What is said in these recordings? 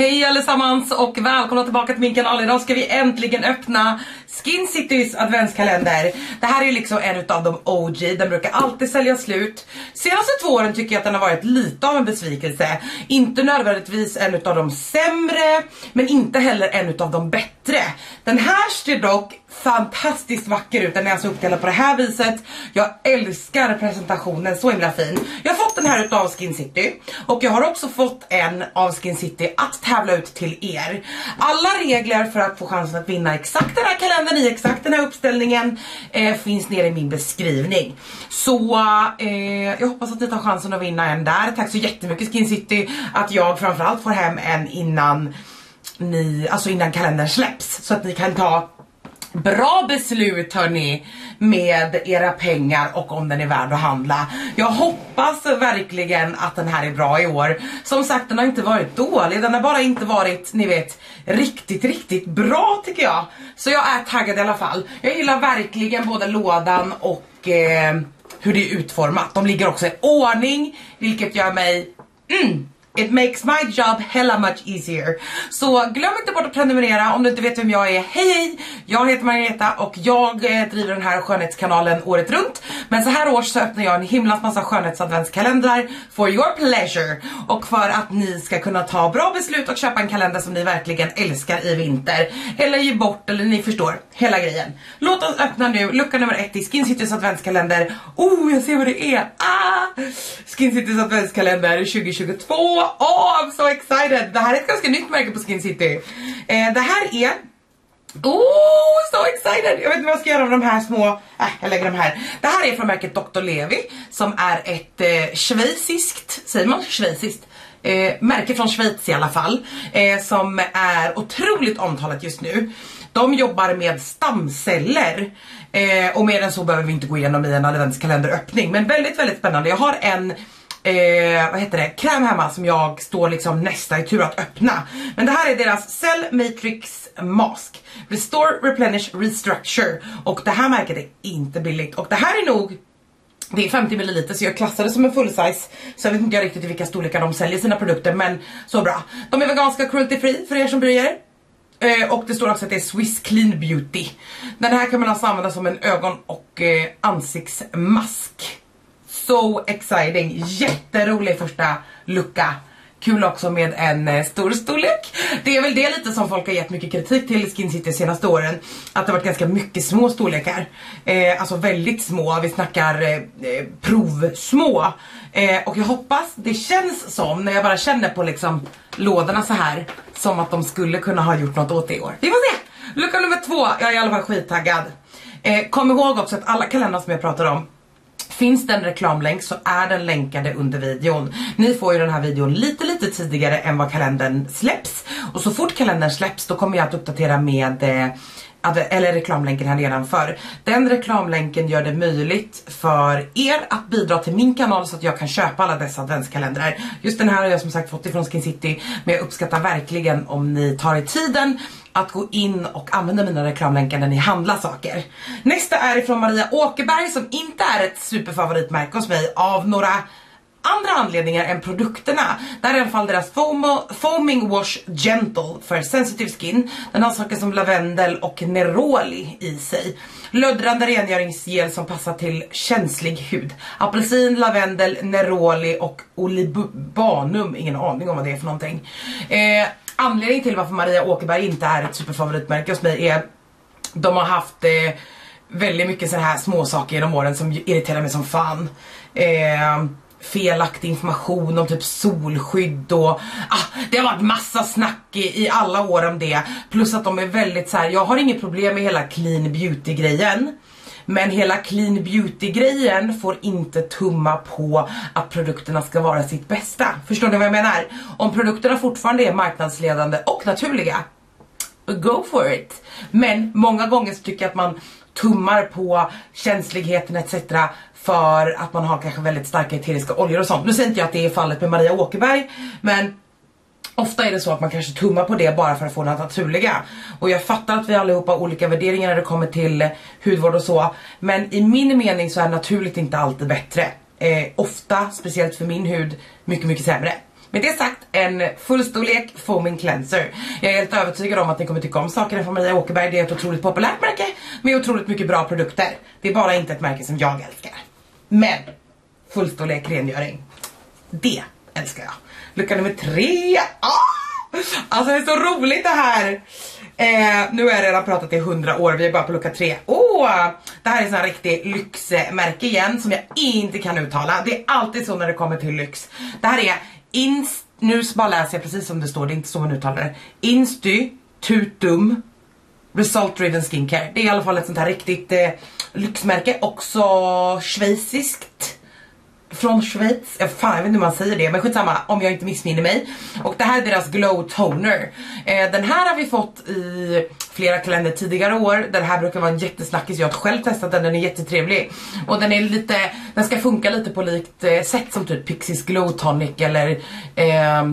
Hej allesammans och välkomna tillbaka till min kanal. Idag ska vi äntligen öppna Skin Citys adventskalender. Det här är liksom en utav de OG, den brukar alltid sälja slut. Senaste två åren tycker jag att den har varit lite av en besvikelse. Inte nödvändigtvis en utav de sämre, men inte heller en utav de bättre. Den här ser dock fantastiskt vacker ut, den är alltså uppdelad på det här viset. Jag älskar presentationen, så himla fin. Jag har fått den här utav Skin City och jag har också fått en av Skin City att tävla ut till er. Alla regler för att få chansen att vinna exakt den här kalendern i exakt den här uppställningen eh, finns nere i min beskrivning. Så eh, jag hoppas att ni tar chansen att vinna en där. Tack så jättemycket Skin City att jag framförallt får hem en innan ni, alltså innan kalendern släpps så att ni kan ta Bra beslut hörni med era pengar och om den är värd att handla. Jag hoppas verkligen att den här är bra i år. Som sagt den har inte varit dålig, den har bara inte varit, ni vet, riktigt, riktigt bra tycker jag. Så jag är taggad i alla fall. Jag gillar verkligen både lådan och eh, hur det är utformat. De ligger också i ordning, vilket gör mig mm, It makes my job hella much easier. Så glöm inte bort att prenumerera om du inte vet vem jag är. Hej hej! Jag heter Margareta och jag eh, driver den här skönhetskanalen året runt. Men så här års så öppnar jag en himlans massa skönhetsadventskalendrar for your pleasure. Och för att ni ska kunna ta bra beslut och köpa en kalender som ni verkligen älskar i vinter. Eller ge bort, eller ni förstår, hela grejen. Låt oss öppna nu lucka nummer ett i Skin Citys adventskalender. Oh, jag ser vad det är! Ah! Skin Citys adventskalender 2022 oh, I'm so excited! Det här är ett ganska nytt märke på Skin City. Eh, det här är Oh, so excited! Jag vet inte vad jag ska göra med de här små, äh, jag lägger dem här. Det här är från märket Dr. Levi som är ett eh, schweiziskt, säger man schweiziskt? Eh, märke från Schweiz i alla fall, eh, som är otroligt omtalat just nu. De jobbar med stamceller eh, och mer än så behöver vi inte gå igenom i en adventskalenderöppning men väldigt väldigt spännande. Jag har en eh, vad heter det, kräm hemma som jag står liksom nästa i tur att öppna. Men det här är deras Cell Matrix Mask. Restore, Replenish, Restructure. Och det här märket är inte billigt. Och det här är nog det är 50 ml så jag klassar det som en full size Så jag vet inte riktigt i vilka storlekar de säljer sina produkter men så bra De är veganska, cruelty free för er som bryr er eh, Och det står också att det är Swiss Clean Beauty Den här kan man alltså använda som en ögon och eh, ansiktsmask so exciting, jätterolig första lucka. Kul också med en eh, stor storlek. Det är väl det lite som folk har gett mycket kritik till Skin City senaste åren. Att det har varit ganska mycket små storlekar. Eh, alltså väldigt små, vi snackar eh, eh, provsmå. Eh, och jag hoppas, det känns som när jag bara känner på liksom lådorna så här som att de skulle kunna ha gjort något åt det i år. Vi får se! Lucka nummer två, jag är i alla fall skittaggad. Eh, kom ihåg också att alla kalendrar som jag pratar om Finns det en reklamlänk så är den länkade under videon. Ni får ju den här videon lite lite tidigare än vad kalendern släpps. Och så fort kalendern släpps då kommer jag att uppdatera med eh, eller reklamlänken här nedanför. Den reklamlänken gör det möjligt för er att bidra till min kanal så att jag kan köpa alla dessa adventskalendrar. Just den här har jag som sagt fått ifrån Skin City men jag uppskattar verkligen om ni tar er tiden att gå in och använda mina reklamlänkar när ni handlar saker. Nästa är ifrån Maria Åkerberg som inte är ett superfavoritmärke hos mig av några andra anledningar än produkterna. Det här är i alla fall deras Foamo, Foaming Wash Gentle för sensitive skin. Den har saker som lavendel och neroli i sig. Löddrande rengöringsgel som passar till känslig hud. Apelsin, lavendel, neroli och olibanum. Ingen aning om vad det är för någonting. Eh, anledningen till varför Maria Åkerberg inte är ett superfavoritmärke hos mig är de har haft eh, väldigt mycket sådana här småsaker genom åren som irriterar mig som fan. Eh, felaktig information om typ solskydd och ah, det har varit massa snack i, i alla år om det. Plus att de är väldigt så här. jag har inget problem med hela clean beauty grejen. Men hela clean beauty grejen får inte tumma på att produkterna ska vara sitt bästa. Förstår ni vad jag menar? Om produkterna fortfarande är marknadsledande och naturliga, go for it. Men många gånger så tycker jag att man tummar på känsligheten etc för att man har kanske väldigt starka eteriska oljor och sånt. Nu säger inte jag att det är fallet med Maria Åkerberg men Ofta är det så att man kanske tummar på det bara för att få det naturliga. Och jag fattar att vi allihopa har olika värderingar när det kommer till eh, hudvård och så. Men i min mening så är naturligt inte alltid bättre. Eh, ofta, speciellt för min hud, mycket mycket sämre. Med det sagt, en fullstorlek foaming cleanser. Jag är helt övertygad om att ni kommer tycka om sakerna från Maria Åkerberg. Det är ett otroligt populärt märke med otroligt mycket bra produkter. Det är bara inte ett märke som jag älskar. Men fullstorlek rengöring. Det älskar jag. Lucka nummer tre. Ah! Alltså det är så roligt det här. Eh, nu har jag redan pratat i 100 år, vi är bara på lucka tre. Åh! Oh, det här är en sån här riktig lyxmärke igen som jag inte kan uttala. Det är alltid så när det kommer till lyx. Det här är Inst... Nu bara läser jag precis som det står, det är inte så man uttalar det. Insty, Tutum, Result Driven Skincare. Det är i alla fall ett sånt här riktigt eh, lyxmärke, också schweiziskt från Schweiz, ja, fan jag vet inte hur man säger det men skitsamma om jag inte missminner mig. Och det här är deras Glow Toner. Eh, den här har vi fått i flera kalender tidigare år. Den här brukar vara en jättesnackis, jag har själv testat den, den är jättetrevlig. Och den är lite, den ska funka lite på likt eh, sätt som typ Pixies Glow Tonic eller eh,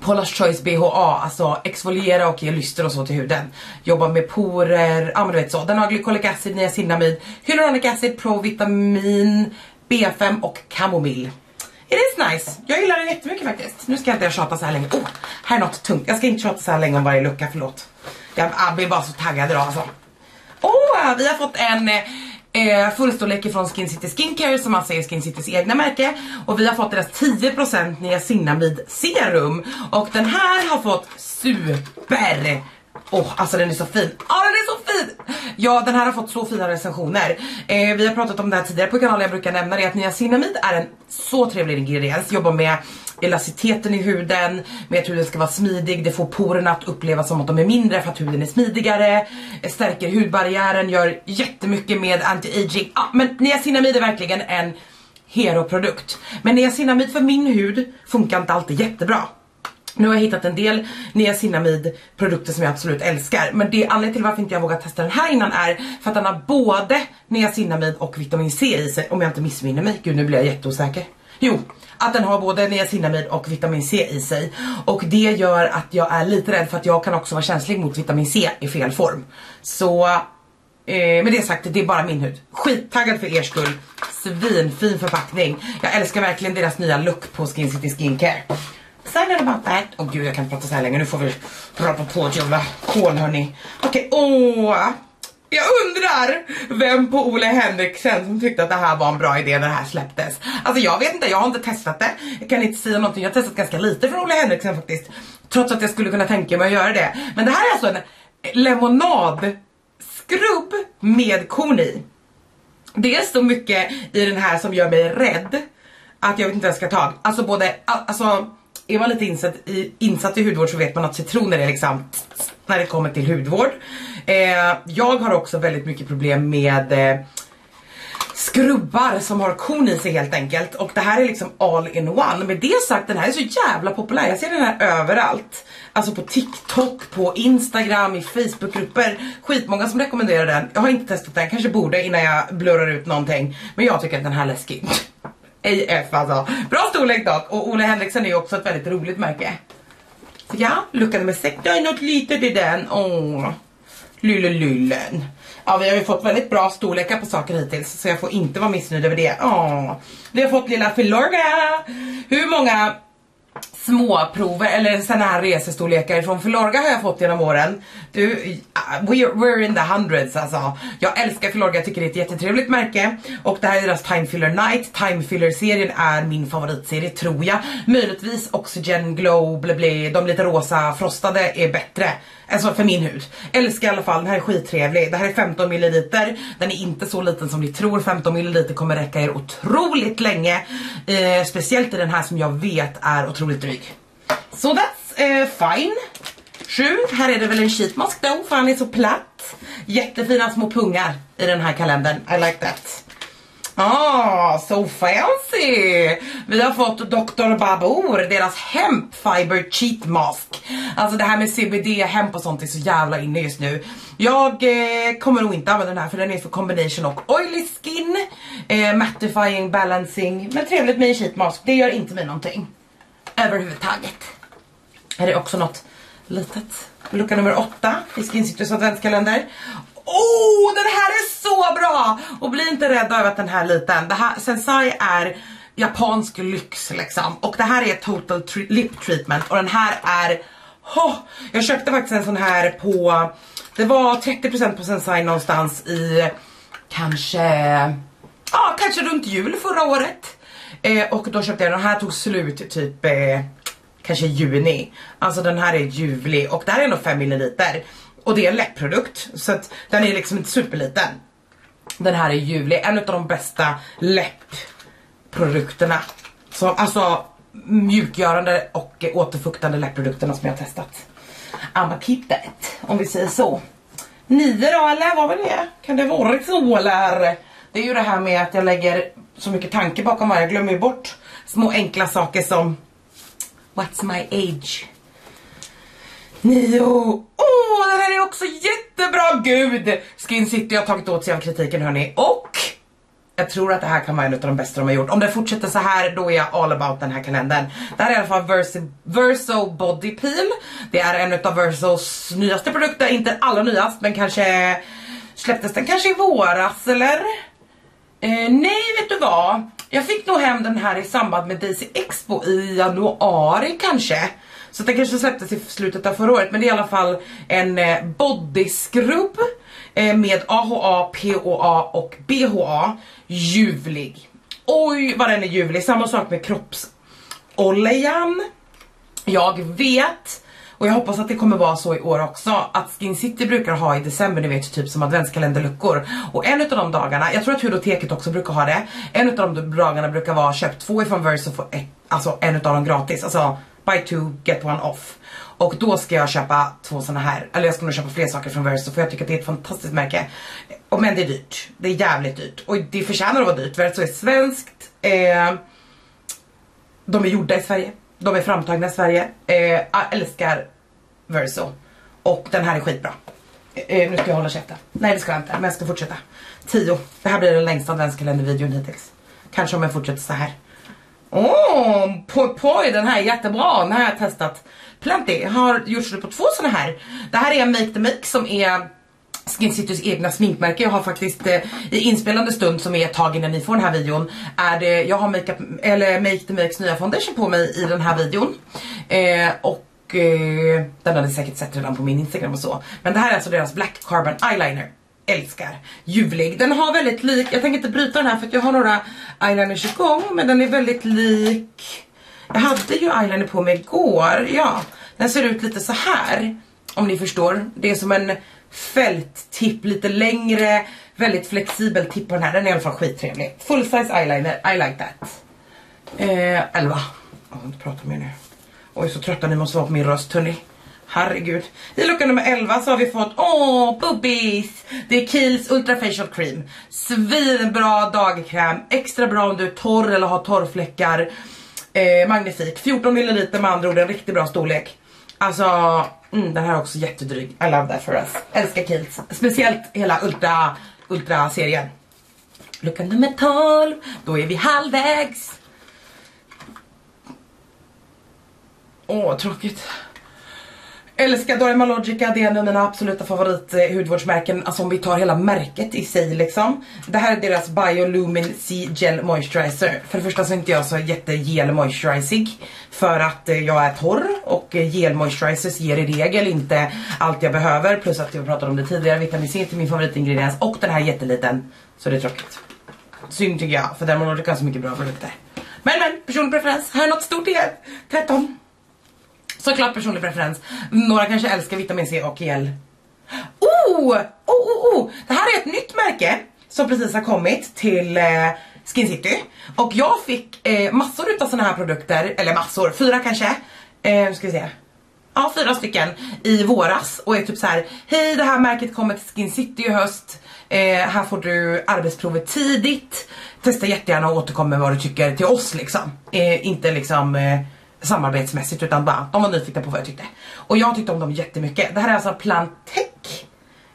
Paula's Choice BHA, alltså exfoliera och ge lyster och så till huden. Jobba med porer, ja men du vet så. Den har glycolic acid, niacinamid, hyaluronic acid, provitamin, B5 och kamomill. It is nice. Jag gillar den jättemycket faktiskt. Nu ska jag inte tjata så här länge. Oh, här är något tungt. Jag ska inte tjata så här länge om varje lucka, förlåt. Jag, ah, blir bara så taggad idag alltså. Oh, vi har fått en eh, fullstorlek från Skin City Skincare som alltså är Skin Citys egna märke. Och vi har fått deras 10% niacinamid serum. Och den här har fått super Åh, oh, alltså den är så fin. Ja, oh, den är så fin! Ja, den här har fått så fina recensioner. Eh, vi har pratat om det här tidigare på kanalen, jag brukar nämna det att niacinamid är en så trevlig ingrediens. Jobbar med elasticiteten i huden, med att huden ska vara smidig, det får porerna att upplevas som att de är mindre för att huden är smidigare, stärker hudbarriären, gör jättemycket med anti-aging. Ja, men niacinamid är verkligen en hero-produkt. Men niacinamid för min hud funkar inte alltid jättebra. Nu har jag hittat en del niacinamid produkter som jag absolut älskar. Men det anledningen till varför inte jag vågat testa den här innan är för att den har både niacinamid och vitamin C i sig. Om jag inte missminner mig. Gud nu blir jag jätteosäker. Jo, att den har både niacinamid och vitamin C i sig. Och det gör att jag är lite rädd för att jag kan också vara känslig mot vitamin C i fel form. Så eh, med det sagt, det är bara min hud. Skittaggad för er skull. Svinfin förpackning. Jag älskar verkligen deras nya look på Skin City Skincare. Excited about that. Åh oh, gud jag kan inte prata så här länge. Nu får vi prata på ett jävla kol hörni. Okej, okay, åh. Jag undrar vem på Ole Henriksen som tyckte att det här var en bra idé när det här släpptes. Alltså jag vet inte, jag har inte testat det. Jag kan inte säga någonting, jag har testat ganska lite från Ole Henriksen faktiskt. Trots att jag skulle kunna tänka mig att göra det. Men det här är alltså en lemonadskrubb med korn i. Det är så mycket i den här som gör mig rädd att jag vet inte ens ska ta. Alltså både, alltså är man lite insatt i, insatt i hudvård så vet man att citroner är liksom när det kommer till hudvård. Eh, jag har också väldigt mycket problem med eh, skrubbar som har korn i sig helt enkelt och det här är liksom all in one. Med det sagt, den här är så jävla populär. Jag ser den här överallt. Alltså på TikTok, på Instagram, i Facebookgrupper. Skitmånga som rekommenderar den. Jag har inte testat den, kanske borde innan jag blurrar ut någonting. Men jag tycker att den här är läskig. AF alltså. Bra storlek dock och Ole Henriksen är ju också ett väldigt roligt märke. Så ja, lucka nummer 6. Det är något litet i den. Åh, lyllen. Ja, vi har ju fått väldigt bra storlekar på saker hittills så jag får inte vara missnöjd över det. Åh. Vi har fått lilla Filorga. Hur många småprover eller såna här resestorlekar från Filorga har jag fått genom åren. Du, uh, we're, we're in the hundreds alltså. Jag älskar Filorga, jag tycker det är ett jättetrevligt märke. Och det här är deras Time Filler Night. Time Filler serien är min favoritserie tror jag. Möjligtvis Oxygen Glow, bla bla, de lite rosa frostade är bättre. Alltså för min hud. Älskar i alla fall, den här är skittrevlig. Det här är 15 ml. Den är inte så liten som ni tror. 15 ml kommer räcka er otroligt länge. Eh, speciellt i den här som jag vet är otroligt dyr. Så so that's eh, fine. Sju, Här är det väl en sheetmask då, för han är så platt. Jättefina små pungar i den här kalendern. I like that. Ah, so fancy! Vi har fått Dr. Babour, deras Hemp Fiber Cheat Mask. Alltså det här med CBD, hemp och sånt är så jävla inne just nu. Jag eh, kommer nog inte använda den här för den är för combination och oily skin. Eh, mattifying, balancing. Men trevligt med en cheat mask, det gör inte mig någonting. Överhuvudtaget. Är det också något litet? Lucka nummer 8 i Skin adventskalender. Oh, den här är så bra! Och bli inte rädda över att den här är liten. Det här, Sensai är japansk lyx liksom. Och det här är total lip treatment och den här är, oh, jag köpte faktiskt en sån här på, det var 30% på Sensai någonstans i kanske, ja kanske runt jul förra året. Eh, och då köpte jag den, den här tog slut typ eh, kanske juni. Alltså den här är ljuvlig och det här är ändå 5 ml. Och det är en läppprodukt så att den är liksom inte superliten. Den här är ljuvlig, en av de bästa läppprodukterna. Så, alltså mjukgörande och återfuktande läppprodukterna som jag har testat. I'ma keep that, om vi säger så. Nio då eller vad var det? Kan det vara så eller? Det är ju det här med att jag lägger så mycket tanke bakom varje, jag glömmer ju bort små enkla saker som What's my age? Nio. Åh, oh, den här är också jättebra! Gud! Skin City har tagit åt sig av kritiken hörni. Och jag tror att det här kan vara en av de bästa de har gjort. Om det fortsätter så här då är jag all about den här kalendern. Det här är i alla fall Verso, Verso Body Peel. Det är en av Versos nyaste produkter, inte allra nyast men kanske släpptes den kanske i våras eller? Eh, nej vet du vad? Jag fick nog hem den här i samband med Daisy Expo i januari kanske. Så den kanske släpptes i slutet av förra året men det är i alla fall en eh, body scrub eh, med AHA, PHA och BHA. Ljuvlig. Oj vad den är ljuvlig. Samma sak med kroppsoljan. Jag vet och jag hoppas att det kommer vara så i år också att Skin City brukar ha i december, ni vet typ som adventskalenderluckor. Och en av de dagarna, jag tror att Hudoteket också brukar ha det, en av de dagarna brukar vara köp två ifrån Verso, och få ett, alltså en av dem gratis. Alltså buy two, get one off. Och då ska jag köpa två såna här, eller jag ska nog köpa fler saker från Verso för jag tycker att det är ett fantastiskt märke. Och men det är dyrt, det är jävligt dyrt. Och det förtjänar att vara dyrt, Verso är svenskt, eh, de är gjorda i Sverige, de är framtagna i Sverige. Eh, jag älskar Verso. Och den här är skitbra. Eh, nu ska jag hålla käften. Nej det ska jag inte, men jag ska fortsätta. 10. Det här blir den längsta adventskalendervideon hittills. Kanske om jag fortsätter så här. Åh, oh, poj poj, den här är jättebra. Den här har jag testat plenty. Jag har gjort slut på två såna här. Det här är en Make the Make som är Skin Citys egna sminkmärke. Jag har faktiskt eh, i inspelande stund som är ett tag innan ni får den här videon är det, jag har makeup, eller Make the Makes nya foundation på mig i den här videon. Eh, och eh, den har ni säkert sett redan på min Instagram och så. Men det här är alltså deras Black Carbon Eyeliner. Älskar. Ljuvlig. Den har väldigt lik, jag tänker inte bryta den här för att jag har några eyeliners igång men den är väldigt lik jag hade ju eyeliner på mig igår, ja. Den ser ut lite så här om ni förstår. Det är som en fälttipp, lite längre, väldigt flexibel tipp på den här. Den är i alla fall skittrevlig. Full size eyeliner, I like that. Eh, 11. Jag vill inte prata mer nu. Oj så trötta ni måste vara på min röst hörni. Herregud. I lucka nummer 11 så har vi fått, åh bubbis. Det är Kiehl's Ultra Facial Cream. Svinbra dagkräm, extra bra om du är torr eller har torrfläckar. Eh, magnifik, 14 ml med andra ord en riktigt bra storlek. Alltså, mm, den här är också jättedryg. I love that for us. Älskar Kiehl's. Speciellt hela Ultra, Ultra serien. Lucka nummer 12, då är vi halvvägs. Åh, oh, tråkigt. Älskar Dermalogica, det är en av mina absoluta favorit eh, hudvårdsmärken, alltså om vi tar hela märket i sig liksom. Det här är deras Biolumin C Gel Moisturizer. För det första så är inte jag så jätte gel moisturizing för att eh, jag är torr och eh, gel moisturizers ger i regel inte allt jag behöver plus att jag pratade om det tidigare, vitamin C är min favoritingrediens och den här är jätteliten så det är tråkigt. Synd tycker jag för Dermalogica har så mycket bra produkter. Men men, personlig preferens, här är något stort i 13. Såklart personlig preferens. Några kanske älskar vitamin C och gel. Oh! Oh, oh, oh! Det här är ett nytt märke som precis har kommit till eh, Skin City. Och jag fick eh, massor utav såna här produkter, eller massor, fyra kanske. Eh, ska vi se. Ja, fyra stycken i våras och är typ så här: hej det här märket kommer till Skin City i höst. Eh, här får du arbetsprovet tidigt. Testa jättegärna och återkom med vad du tycker till oss liksom. Eh, inte liksom eh, samarbetsmässigt utan bara de var nyfikna på vad jag tyckte. Och jag tyckte om dem jättemycket. Det här är alltså Plantech.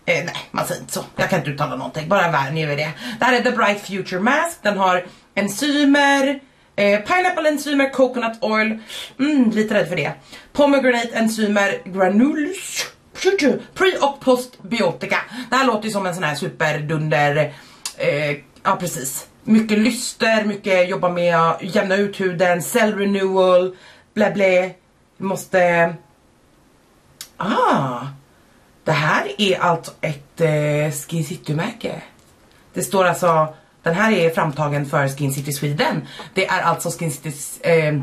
Eh, nej, man säger inte så. Jag kan inte uttala någonting. Bara värn är det. Det här är The Bright Future Mask. Den har enzymer, eh, pineapple enzymer, coconut oil. Mm, lite rädd för det. Pomegranate enzymer, granules. Pre och postbiotika. Det här låter ju som en sån här superdunder, eh, ja precis mycket lyster, mycket jobba med att jämna ut huden, cell renewal, blä blä. Vi måste... Ah! Det här är alltså ett eh, Skin City-märke. Det står alltså, den här är framtagen för Skin City Sweden. Det är alltså Skin Citys, eh,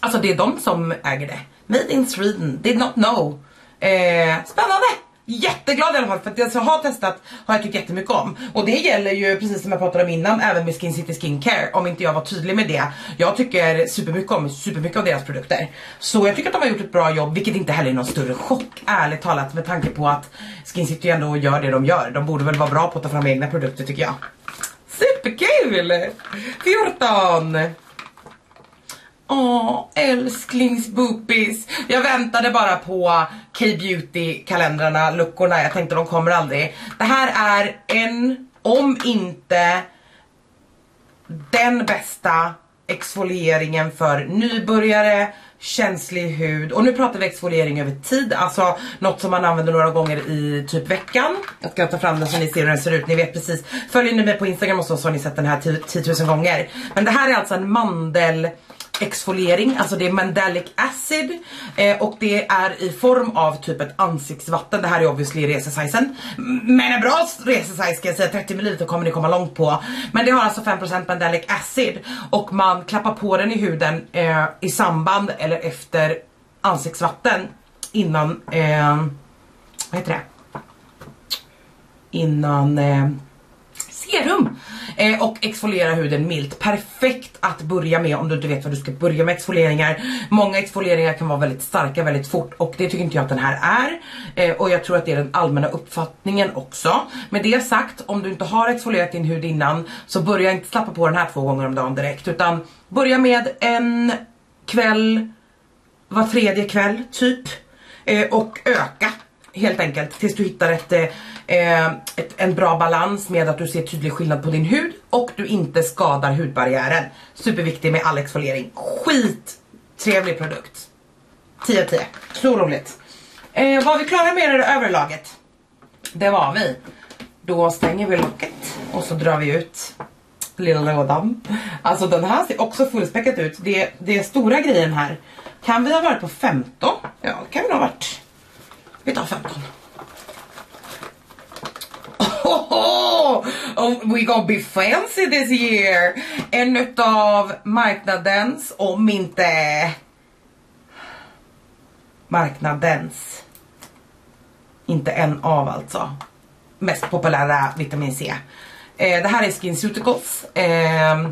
alltså det är de som äger det. Made in Sweden, did not know. Eh, spännande! Jätteglad i alla fall för att det jag har testat har jag tyckt jättemycket om. Och det gäller ju precis som jag pratade om innan även med Skin City Skincare om inte jag var tydlig med det. Jag tycker supermycket om supermycket av deras produkter. Så jag tycker att de har gjort ett bra jobb vilket inte heller är någon större chock ärligt talat med tanke på att Skin City ändå gör det de gör. De borde väl vara bra på att ta fram egna produkter tycker jag. Superkul! 14! Åh, älsklingsboopies. Jag väntade bara på K-beauty kalendrarna, luckorna. Jag tänkte de kommer aldrig. Det här är en, om inte den bästa exfolieringen för nybörjare, känslig hud och nu pratar vi exfoliering över tid, alltså något som man använder några gånger i typ veckan. Jag ska ta fram den så ni ser hur den ser ut, ni vet precis. Följer ni mig på Instagram och så, så har ni sett den här 10 000 gånger. Men det här är alltså en mandel exfoliering, alltså det är mandelic acid eh, och det är i form av typ ett ansiktsvatten. Det här är obviously resesizen. Men en bra resesize ska jag säga, 30 ml kommer ni komma långt på. Men det har alltså 5% mandelic acid och man klappar på den i huden eh, i samband eller efter ansiktsvatten innan, eh, vad heter det? Innan eh, serum eh, och exfoliera huden milt. Perfekt att börja med om du inte vet vad du ska börja med exfolieringar. Många exfolieringar kan vara väldigt starka väldigt fort och det tycker inte jag att den här är. Eh, och jag tror att det är den allmänna uppfattningen också. Med det sagt, om du inte har exfolierat din hud innan så börja inte slappa på den här två gånger om dagen direkt utan börja med en kväll var tredje kväll typ eh, och öka helt enkelt tills du hittar ett, eh, Eh, ett, en bra balans med att du ser tydlig skillnad på din hud och du inte skadar hudbarriären. Superviktig med all exfoliering. Skit trevlig produkt. 10 10. Så roligt. Eh, var vi klara med det överlaget? Det var vi. Då stänger vi locket och så drar vi ut lilla lådan. Alltså den här ser också fullspäckat ut. Det, det är stora grejen här. Kan vi ha varit på 15? Ja, det kan vi nog ha varit. Vi tar 15. Oh, we gonna be fancy this year! En utav marknadens, om inte marknadens, inte en av alltså, mest populära vitamin C. Eh, det här är SkinCeuticals. Eh,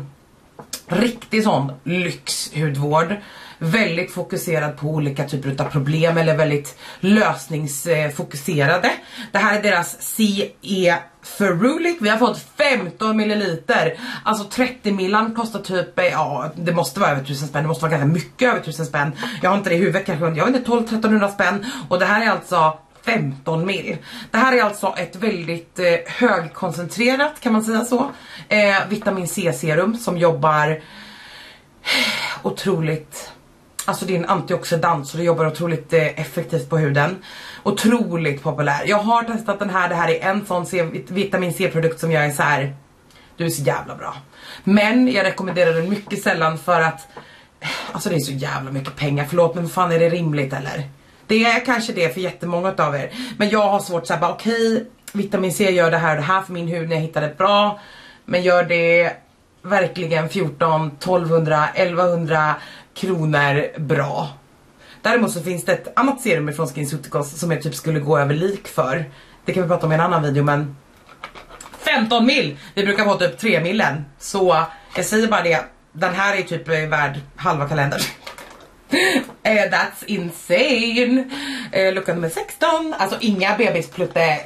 riktig sån lyxhudvård väldigt fokuserad på olika typer av problem eller väldigt lösningsfokuserade. Det här är deras CE Ferulic, vi har fått 15 milliliter. Alltså 30 millan kostar typ, eh, ja det måste vara över 1000 spänn, det måste vara ganska mycket över 1000 spänn. Jag har inte det i huvudet kanske, jag vet inte 12-1300 spänn och det här är alltså 15 mil. Det här är alltså ett väldigt eh, högkoncentrerat kan man säga så. Eh, vitamin C serum som jobbar otroligt Alltså det är en antioxidant så det jobbar otroligt eh, effektivt på huden. Otroligt populär. Jag har testat den här, det här är en sån C vitamin C-produkt som jag är så här. Du är så jävla bra. Men jag rekommenderar den mycket sällan för att eh, Alltså det är så jävla mycket pengar, förlåt men fan är det rimligt eller? Det är kanske det för jättemånga av er. Men jag har svårt att säga okej, okay, vitamin C gör det här och det här för min hud när jag hittar det bra. Men gör det verkligen 14, 1200, 1100 kronor bra. Däremot så finns det ett annat serum ifrån SkinCeuticals som jag typ skulle gå över lik för. Det kan vi prata om i en annan video men 15 mil! Vi brukar få typ 3 millen. Så jag säger bara det, den här är typ eh, värd halva kalendern. uh, that's insane! Eh, uh, lucka nummer 16, alltså inga bebisplutte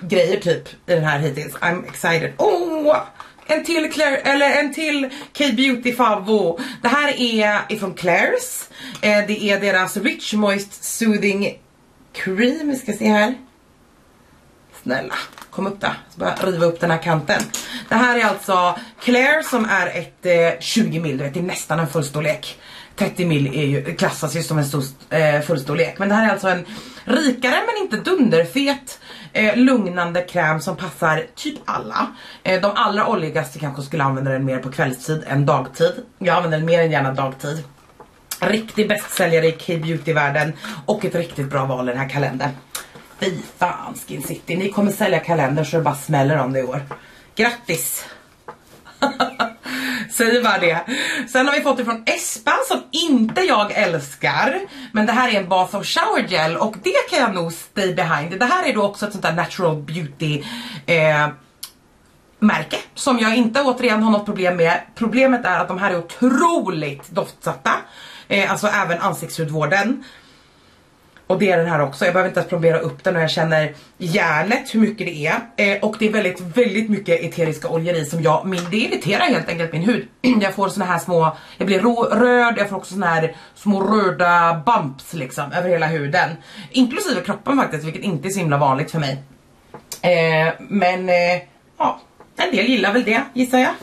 grejer typ i den här hittills. I'm excited. Oh! En till Claire, eller en till K-beauty favvo. Det här är ifrån Claire's. Eh, det är deras Rich Moist Soothing Cream. Vi ska se här. Snälla, kom upp där. Så bara riva upp den här kanten. Det här är alltså Claire som är ett eh, 20 mil, det är nästan en fullstorlek. 30 mil är ju, klassas ju som en stor, eh, fullstorlek. Men det här är alltså en rikare men inte dunderfet Eh, lugnande kräm som passar typ alla. Eh, de allra oljigaste kanske skulle använda den mer på kvällstid än dagtid. Jag använder den mer än gärna dagtid. Riktig bästsäljare i K-beauty-världen och ett riktigt bra val i den här kalendern. Fy fan Skin City, ni kommer sälja kalender så det bara smäller om det i år. Grattis! Säger bara det. Sen har vi fått det från Espan som inte jag älskar. Men det här är en bath och shower gel och det kan jag nog stay behind. Det här är då också ett sånt där natural beauty eh, märke som jag inte återigen har något problem med. Problemet är att de här är otroligt doftsatta. Eh, alltså även ansiktshudvården. Och det är den här också, jag behöver inte ens probera upp den och jag känner järnet hur mycket det är. Eh, och det är väldigt, väldigt mycket eteriska oljor i som jag, min, det irriterar helt enkelt min hud. jag får såna här små, jag blir rå, röd, jag får också såna här små röda bumps liksom över hela huden. Inklusive kroppen faktiskt, vilket inte är så himla vanligt för mig. Eh, men eh, ja, en del gillar väl det gissar jag.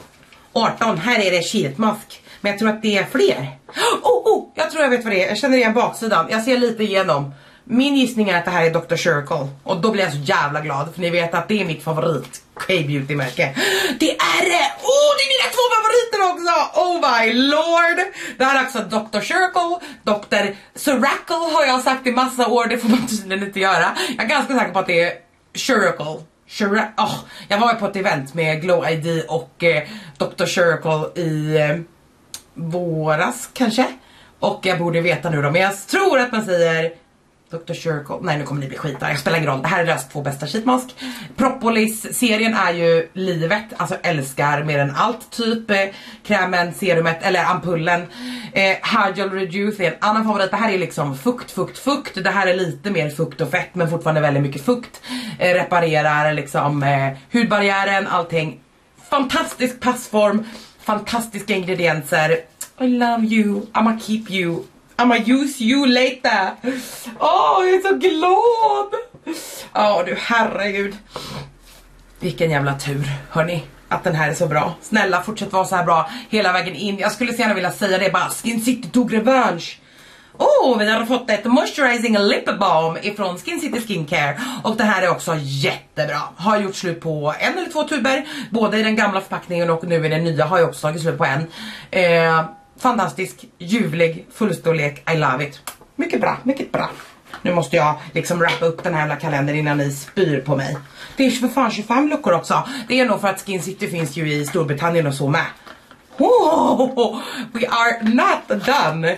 18, här är det kiltmask. Men jag tror att det är fler. Oh, oh, jag tror jag vet vad det är. Jag känner igen baksidan. Jag ser lite igenom. Min gissning är att det här är Dr. Circle. Och då blir jag så jävla glad. För ni vet att det är mitt favorit K-beauty märke. Det är det! Oh, det är mina två favoriter också! Oh my lord! Det här är också Dr. Circle. Dr. Circle har jag sagt i massa år. Det får man tydligen inte göra. Jag är ganska säker på att det är Circle. Shira oh, jag var på ett event med Glow ID och eh, Dr. Circle i eh, våras kanske. Och jag borde veta nu då, men jag tror att man säger Dr. Circle, nej nu kommer ni bli skitare, jag spelar ingen roll. Det här är deras två bästa sheetmask. Propolis-serien är ju livet, alltså älskar mer än allt typ. Eh, krämen, serumet eller ampullen. Eh, Hydral Reduce är en annan favorit. Det här är liksom fukt, fukt, fukt. Det här är lite mer fukt och fett men fortfarande väldigt mycket fukt. Eh, reparerar liksom eh, hudbarriären, allting. Fantastisk passform, fantastiska ingredienser. I love you, I'ma keep you I'ma use you later. Åh, oh, jag är så glad. Ja oh, du herregud. Vilken jävla tur, hörni. Att den här är så bra. Snälla fortsätt vara så här bra hela vägen in. Jag skulle så gärna vilja säga det bara, Skin City tog revansch. Oh, vi har fått ett moisturizing lip balm ifrån Skin City Skincare och det här är också jättebra. Har gjort slut på en eller två tuber, både i den gamla förpackningen och nu i den nya har jag också tagit slut på en. Eh, fantastisk, ljuvlig, fullstorlek, I love it. Mycket bra, mycket bra. Nu måste jag liksom wrappa upp den här jävla kalendern innan ni spyr på mig. Det är för fan 25 luckor också. Det är nog för att Skin City finns ju i Storbritannien och så med. Oh, we are not done.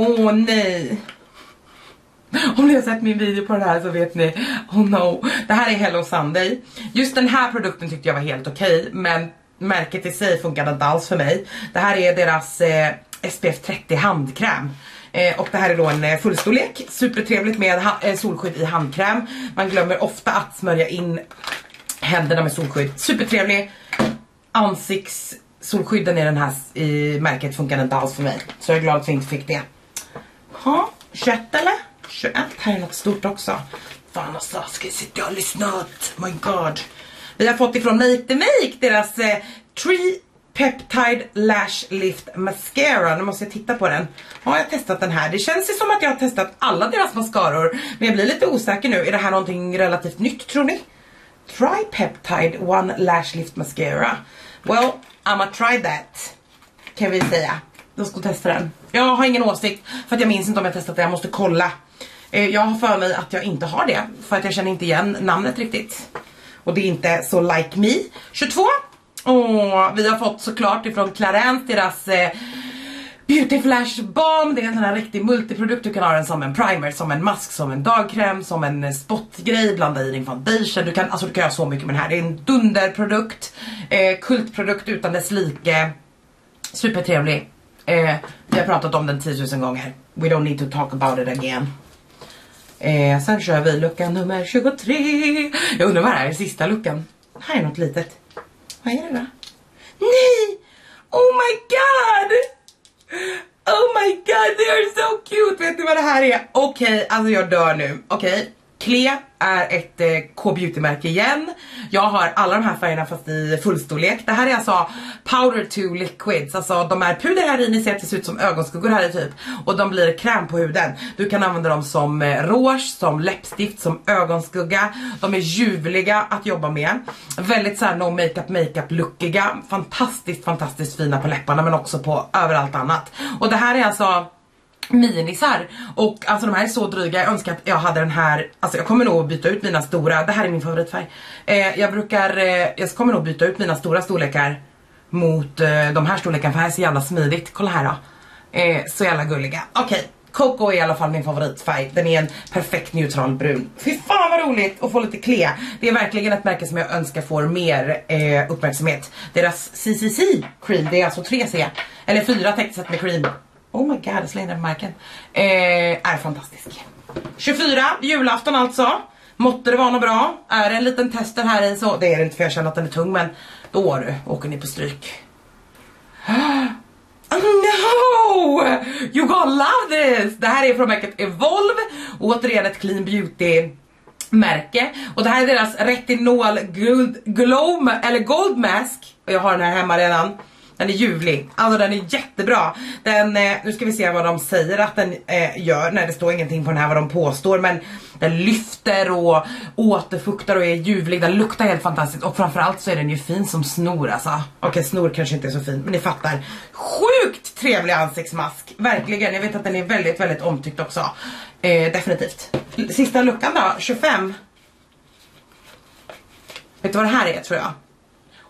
Åh oh, nej. Om ni har sett min video på det här så vet ni, oh no. Det här är Hello Sunday. Just den här produkten tyckte jag var helt okej, okay, men märket i sig funkade inte alls för mig. Det här är deras eh, SPF 30 handkräm. Eh, och det här är då en eh, fullstorlek, supertrevligt med eh, solskydd i handkräm. Man glömmer ofta att smörja in händerna med solskydd. Supertrevlig. Ansiktssolskydden i den här i märket funkar inte alls för mig. Så jag är glad att vi inte fick det. Ja, 21 eller? 21, här är något stort också. Fan alltså, ska jag och lyssnat! My god. Vi har fått ifrån Make the Make deras eh, Tree Peptide Lash Lift Mascara. Nu måste jag titta på den. Har jag testat den här? Det känns ju som att jag har testat alla deras mascaror. Men jag blir lite osäker nu. Är det här någonting relativt nytt tror ni? Try Peptide One Lash Lift Mascara. Well, I'ma try that. Kan vi säga. Jag ska testa den. Jag har ingen åsikt för att jag minns inte om jag testat det. Jag måste kolla. Eh, jag har för mig att jag inte har det. För att jag känner inte igen namnet riktigt. Och det är inte så like me. 22. Och vi har fått såklart ifrån Clarence deras eh, Beauty Flash Balm, det är en sån här riktig multiprodukt, du kan ha den som en primer, som en mask, som en dagkräm, som en eh, spotgrej, blanda i din foundation, du kan, alltså du kan göra så mycket med den här, det är en dunderprodukt, eh, kultprodukt utan dess like, supertrevlig, eh, vi har pratat om den 10 000 gånger, we don't need to talk about it again. Eh, sen kör vi lucka nummer 23. Jag undrar vad det här är sista luckan. Här är något litet. Vad är det då? Nej! Oh my god! Oh my god, they are so cute! Vet ni vad det här är? Okej, okay, alltså jag dör nu. Okej, okay. Klee är ett eh, K-beauty-märke igen. Jag har alla de här färgerna fast i fullstorlek. Det här är alltså powder to liquids, alltså de är puder här i, ni ser att det ser ut som ögonskuggor här i typ. Och de blir kräm på huden. Du kan använda dem som eh, rouge, som läppstift, som ögonskugga. De är ljuvliga att jobba med. Väldigt såhär no makeup makeup lookiga. Fantastiskt fantastiskt fina på läpparna men också på överallt annat. Och det här är alltså minisar och alltså de här är så dryga, jag önskar att jag hade den här, alltså jag kommer nog byta ut mina stora, det här är min favoritfärg. Eh, jag brukar, eh, jag kommer nog byta ut mina stora storlekar mot eh, de här storlekarna för det här är så jävla smidigt, kolla här då. Eh, så jävla gulliga. Okej, okay. Coco är i alla fall min favoritfärg, den är en perfekt neutral brun. Fy fan vad roligt att få lite kle. Det är verkligen ett märke som jag önskar får mer eh, uppmärksamhet. Deras CCC cream, det är alltså 3C, eller 4 täcksätt med cream oh my god jag slängde den på marken. Eh, är fantastisk. 24, julafton alltså. Måtte det vara något bra. Är det en liten tester här i så, det är det inte för jag känner att den är tung men då du, åker ni på stryk. Oh no! You gonna love this! Det här är från märket Evolve, återigen ett clean beauty märke och det här är deras retinol gold, glow, eller gold mask och jag har den här hemma redan den är ljuvlig, alltså den är jättebra. Den, eh, nu ska vi se vad de säger att den eh, gör, nej det står ingenting på den här vad de påstår men den lyfter och återfuktar och är ljuvlig, den luktar helt fantastiskt och framförallt så är den ju fin som snor alltså. Okej okay, snor kanske inte är så fin men ni fattar. Sjukt trevlig ansiktsmask, verkligen. Jag vet att den är väldigt väldigt omtyckt också. Eh, definitivt. Sista luckan då, 25. Vet du vad det här är tror jag?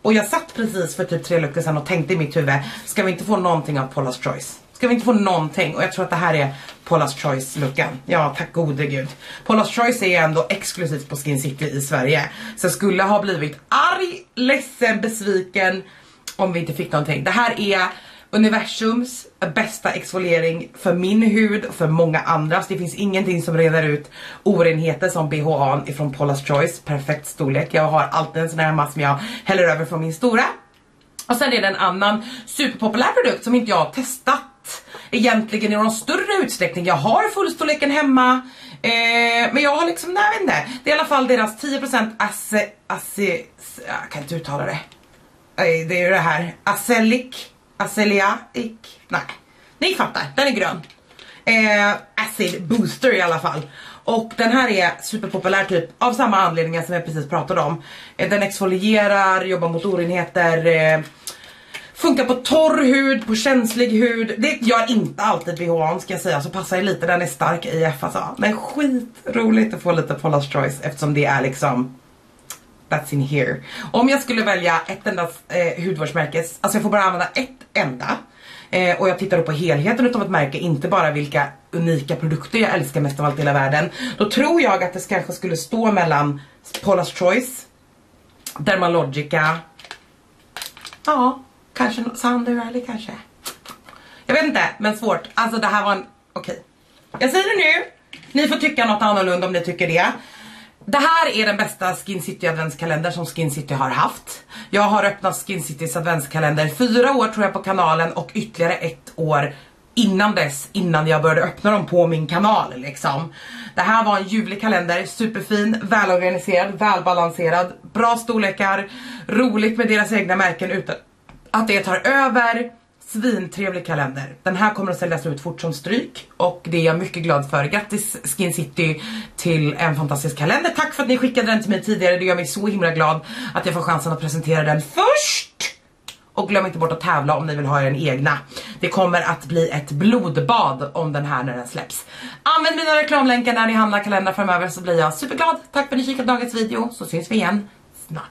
Och jag satt precis för typ tre luckor sedan och tänkte i mitt huvud, ska vi inte få någonting av Paula's Choice? Ska vi inte få någonting? Och jag tror att det här är Paula's Choice-luckan. Ja, tack gode gud. Paula's Choice är ändå exklusivt på Skin City i Sverige. Så jag skulle ha blivit arg, ledsen, besviken om vi inte fick någonting. Det här är universums bästa exfoliering för min hud och för många andras. Det finns ingenting som reder ut orenheter som BHA ifrån Paula's Choice. Perfekt storlek. Jag har alltid en sån här mask som jag häller över från min stora. Och sen är det en annan superpopulär produkt som inte jag har testat egentligen i någon större utsträckning. Jag har fullstorleken hemma. Eh, men jag har liksom, nej jag vet inte. Det är i alla fall deras 10% ace, asse, jag ah, kan inte uttala det. Eh, det är ju det här, acelic Aceliaic, nej, ni fattar, den är grön. Eh, acid booster i alla fall. Och den här är superpopulär typ av samma anledningar som jag precis pratade om. Eh, den exfolierar, jobbar mot orenheter, eh, funkar på torr hud, på känslig hud. Det gör inte alltid BHA ska jag säga, så passa er lite, den är stark i F alltså. Men skitroligt att få lite Paula's Choice eftersom det är liksom That's in here. Om jag skulle välja ett enda eh, hudvårdsmärke, alltså jag får bara använda ett enda. Eh, och jag tittar då på helheten utav ett märke, inte bara vilka unika produkter jag älskar mest av allt i hela världen. Då tror jag att det kanske skulle stå mellan Paula's Choice, Dermalogica, ja, kanske Sander Rally kanske. Jag vet inte, men svårt. Alltså det här var en, okej. Okay. Jag säger det nu, ni får tycka något annorlunda om ni tycker det. Det här är den bästa Skin City adventskalender som Skin City har haft. Jag har öppnat Skin Citys adventskalender fyra år tror jag på kanalen och ytterligare ett år innan dess, innan jag började öppna dem på min kanal liksom. Det här var en ljuvlig kalender, superfin, välorganiserad, välbalanserad, bra storlekar, roligt med deras egna märken utan att det tar över Svintrevlig kalender. Den här kommer att säljas ut fort som stryk och det är jag mycket glad för. Grattis Skin City till en fantastisk kalender. Tack för att ni skickade den till mig tidigare. Det gör mig så himla glad att jag får chansen att presentera den först. Och glöm inte bort att tävla om ni vill ha er en egna. Det kommer att bli ett blodbad om den här när den släpps. Använd mina reklamlänkar när ni handlar kalendrar framöver så blir jag superglad. Tack för att ni kikat dagens video så syns vi igen snart.